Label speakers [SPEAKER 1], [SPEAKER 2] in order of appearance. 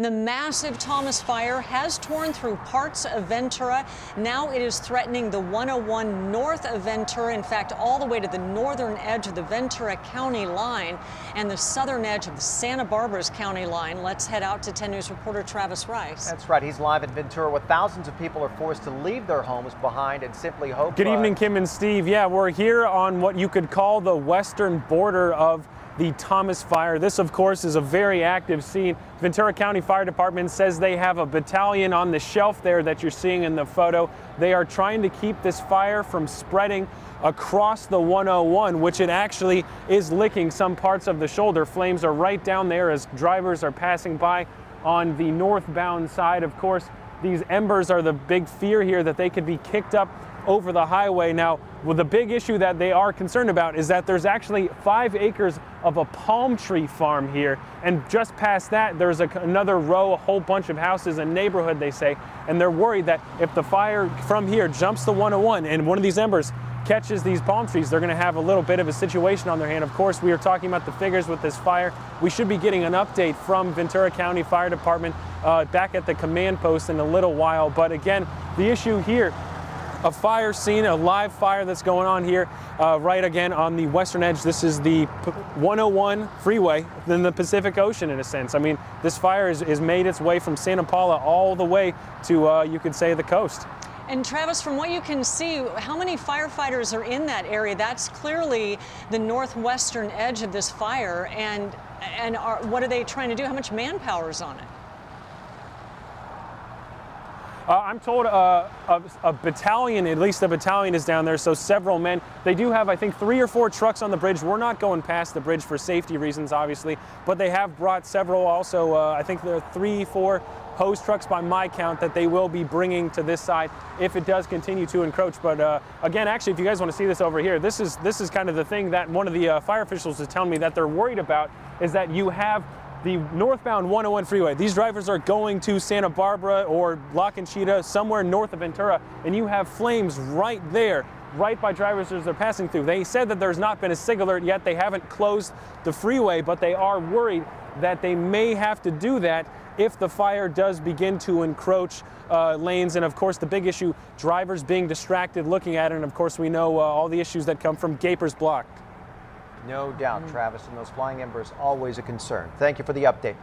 [SPEAKER 1] The massive Thomas fire has torn through parts of Ventura. Now it is threatening the 101 north of Ventura, in fact, all the way to the northern edge of the Ventura County line and the southern edge of the Santa Barbara's county line. Let's head out to 10 News reporter Travis Rice.
[SPEAKER 2] That's right. He's live in Ventura where thousands of people are forced to leave their homes behind and simply hope.
[SPEAKER 3] Good uh, evening, Kim and Steve. Yeah, we're here on what you could call the western border of the Thomas Fire. This, of course, is a very active scene. Ventura County Fire Department says they have a battalion on the shelf there that you're seeing in the photo. They are trying to keep this fire from spreading across the 101, which it actually is licking some parts of the shoulder. Flames are right down there as drivers are passing by on the northbound side. Of course, these embers are the big fear here that they could be kicked up over the highway. Now, well, the big issue that they are concerned about is that there's actually five acres of a palm tree farm here. And just past that, there's a, another row, a whole bunch of houses, a neighborhood, they say. And they're worried that if the fire from here jumps the 101 and one of these embers catches these palm trees, they're going to have a little bit of a situation on their hand. Of course, we are talking about the figures with this fire. We should be getting an update from Ventura County Fire Department uh, back at the command post in a little while. But again, the issue here a fire scene, a live fire that's going on here, uh, right again on the western edge. This is the 101 freeway in the Pacific Ocean, in a sense. I mean, this fire has, made its way from Santa Paula all the way to, uh, you could say, the coast.
[SPEAKER 1] And Travis, from what you can see, how many firefighters are in that area? That's clearly the northwestern edge of this fire. And, and are, what are they trying to do? How much manpower is on it?
[SPEAKER 3] Uh, I'm told uh, a, a, battalion, at least a battalion is down there, so several men. They do have, I think, three or four trucks on the bridge. We're not going past the bridge for safety reasons, obviously, but they have brought several also, uh, I think there are three, four hose trucks by my count that they will be bringing to this side if it does continue to encroach. But uh, again, actually, if you guys want to see this over here, this is, this is kind of the thing that one of the uh, fire officials is telling me that they're worried about is that you have the northbound 101 freeway. These drivers are going to Santa Barbara or La Conchita, somewhere north of Ventura, and you have flames right there, right by drivers as they're passing through. They said that there's not been a SIG alert yet. They haven't closed the freeway, but they are worried that they may have to do that if the fire does begin to encroach uh, lanes. And of course, the big issue, drivers being distracted looking at it. And of course, we know uh, all the issues that come from gapers blocked.
[SPEAKER 2] No doubt, mm. Travis, and those flying embers always a concern. Thank you for the update.